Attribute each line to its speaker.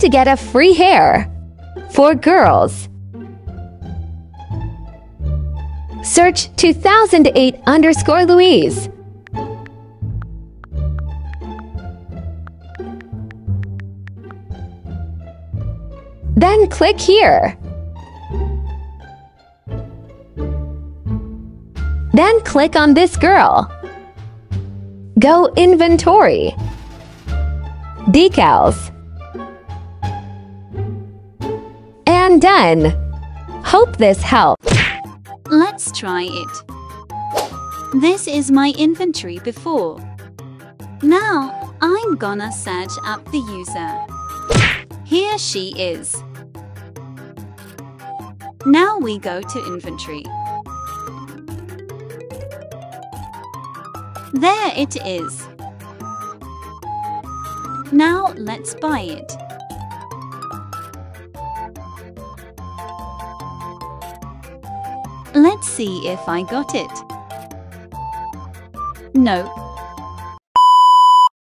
Speaker 1: to get a free hair for girls. Search 2008 underscore Louise. Then click here. Then click on this girl. Go Inventory. Decals. And done. Hope this helped.
Speaker 2: Let's try it. This is my inventory before. Now, I'm gonna search up the user. Here she is. Now we go to inventory. There it is. Now let's buy it. Let's see if I got it. No,